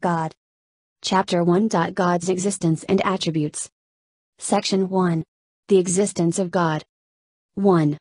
God. Chapter 1. God's existence and attributes. Section 1. The existence of God. 1.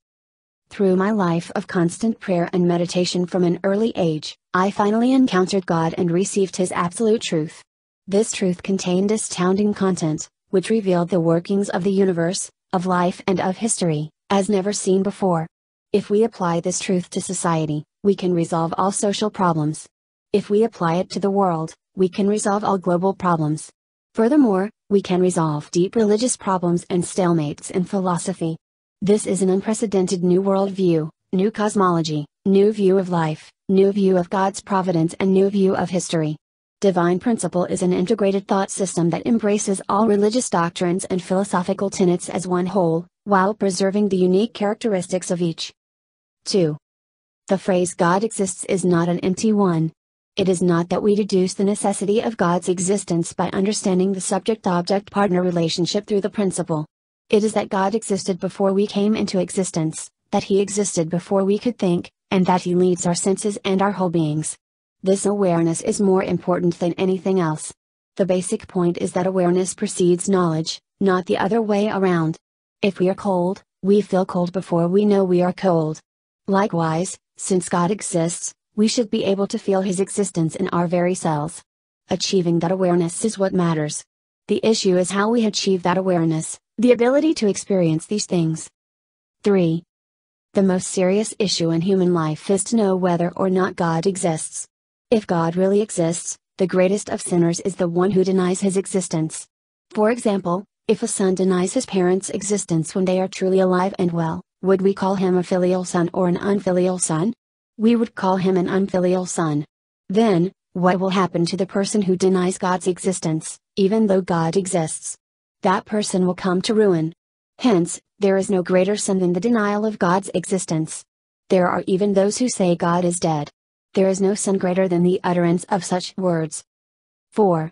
Through my life of constant prayer and meditation from an early age, I finally encountered God and received His absolute truth. This truth contained astounding content, which revealed the workings of the universe, of life and of history, as never seen before. If we apply this truth to society, we can resolve all social problems. If we apply it to the world, we can resolve all global problems. Furthermore, we can resolve deep religious problems and stalemates in philosophy. This is an unprecedented new worldview, new cosmology, new view of life, new view of God's providence, and new view of history. Divine Principle is an integrated thought system that embraces all religious doctrines and philosophical tenets as one whole, while preserving the unique characteristics of each. 2. The phrase God exists is not an empty one. It is not that we deduce the necessity of God's existence by understanding the subject object partner relationship through the principle. It is that God existed before we came into existence, that He existed before we could think, and that He leads our senses and our whole beings. This awareness is more important than anything else. The basic point is that awareness precedes knowledge, not the other way around. If we are cold, we feel cold before we know we are cold. Likewise, since God exists, we should be able to feel His existence in our very cells. Achieving that awareness is what matters. The issue is how we achieve that awareness, the ability to experience these things. 3. The most serious issue in human life is to know whether or not God exists. If God really exists, the greatest of sinners is the one who denies his existence. For example, if a son denies his parents' existence when they are truly alive and well, would we call him a filial son or an unfilial son? We would call him an unfilial son. Then, what will happen to the person who denies God's existence, even though God exists? That person will come to ruin. Hence, there is no greater sin than the denial of God's existence. There are even those who say God is dead. There is no sin greater than the utterance of such words. 4.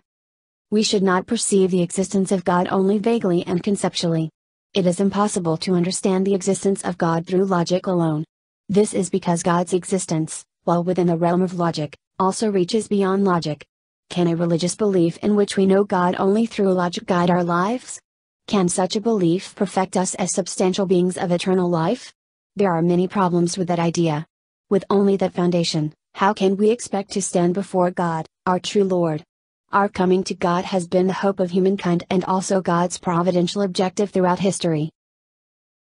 We should not perceive the existence of God only vaguely and conceptually. It is impossible to understand the existence of God through logic alone. This is because God's existence, while within the realm of logic, also reaches beyond logic. Can a religious belief in which we know God only through logic guide our lives? Can such a belief perfect us as substantial beings of eternal life? There are many problems with that idea. With only that foundation, how can we expect to stand before God, our true Lord? Our coming to God has been the hope of humankind and also God's providential objective throughout history.